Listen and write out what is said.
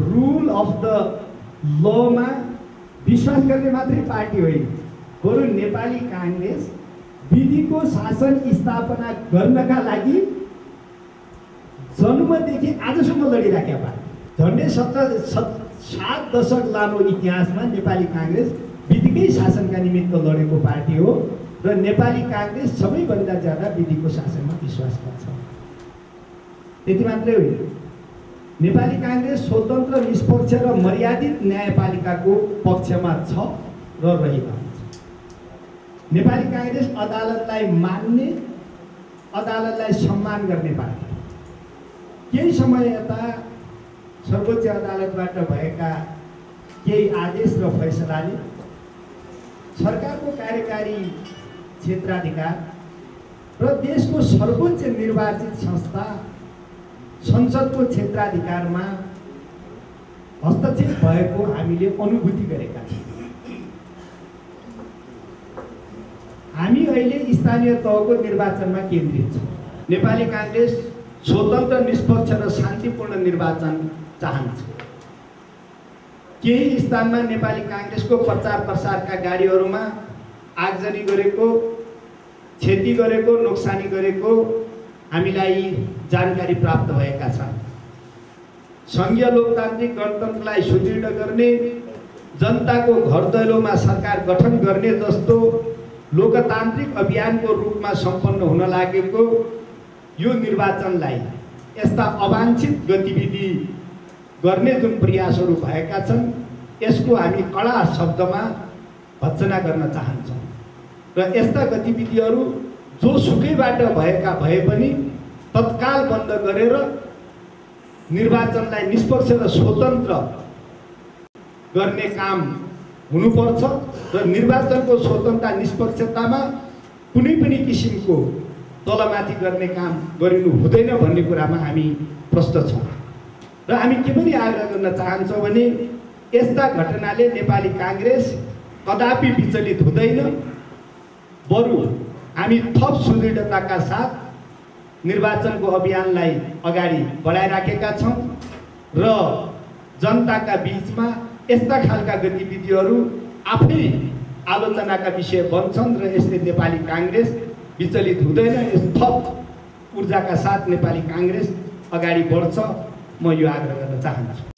Rule of the लमा विश्वास गर्ने मात्रै पार्टी होइन। बरु नेपाली काङ्ग्रेस विधिको शासन स्थापना गर्नका लागि जन्मदेखि आजसम्म लडिराखेका पार्टी। झन्डै सत्र सत् दशक लामो इतिहासमा नेपाली काङ्ग्रेस विधिकै शासनका निमित्त लडेको पार्टी हो र नेपाली काङ्ग्रेस सबैभन्दा ज्यादा विधिको शासनमा विश्वास गर्छ। त्यति मात्रै होइन। नेपाली काङ्ग्रेस स्वतन्त्र निष्पक्ष र मर्यादित न्यायपालिकाको पक्षमा छ र रहिरहन्छ नेपाली काङ्ग्रेस अदालतलाई मान्ने अदालतलाई सम्मान गर्ने पार्टी। केही समय यता सर्वोच्च अदालतबाट भएका केही आदेश र फैसलाले सरकारको कार्यकारी क्षेत्राधिकार र देशको सर्वोच्च निर्वाचित संस्था संसदको क्षेत्राधिकारमा हस्तक्षेप भएको हामीले अनुभूति गरेका छौँ। हामी अहिले स्थानीय तहको निर्वाचनमा केन्द्रित छौँ। नेपाली काङ्ग्रेस स्वतन्त्र निष्पक्ष र शान्तिपूर्ण निर्वाचन चाहन्छ। केही स्थानमा नेपाली काङ्ग्रेसको प्रचार प्रसारका गाडीहरूमा आगजनी गरेको क्षति गरेको नोक्सानी गरेको हामीलाई जानकारी प्राप्त भएका छन्। सङ्घीय लोकतान्त्रिक गणतन्त्रलाई सुदृढ गर्ने जनताको घर दैलोमा सरकार गठन गर्ने जस्तो लोकतान्त्रिक अभियानको रूपमा सम्पन्न हुन लागेको यो निर्वाचनलाई यस्ता अवाञ्छित गतिविधि गर्ने जुन प्रयासहरू भएका छन् यसको हामी कडा शब्दमा भर्सना गर्न चाहन्छौँ। र यस्ता गतिविधिहरू जोसुकैबाट भएका भए पनि तत्काल बन्द गरेर निर्वाचनलाई निष्पक्ष र स्वतन्त्र गर्ने काम हुनुपर्छ र निर्वाचनको स्वतन्त्रता निष्पक्षतामा कुनै पनि किसिमको तलमाथि गर्ने काम गरिनु हुँदैन भन्ने कुरामा हामी प्रष्ट छौँ। र हामी के पनि आग्रह गर्न चाहन्छौँ भने यस्ता घटनाले नेपाली काङ्ग्रेस कदापि विचलित हुँदैन बरु हामी थप सुदृढताका साथ निर्वाचनको अभियानलाई अगाडि बढाइराखेका छौँ र जनताका बिचमा यस्ता खालका गतिविधिहरू आफै आलोचनाका विषय बन्छन् र यसले नेपाली काङ्ग्रेस विचलित हुँदैन यस थप ऊर्जाका साथ नेपाली काङ्ग्रेस अगाडि बढ्छ। म यो आग्रह गर्न चाहन्छु।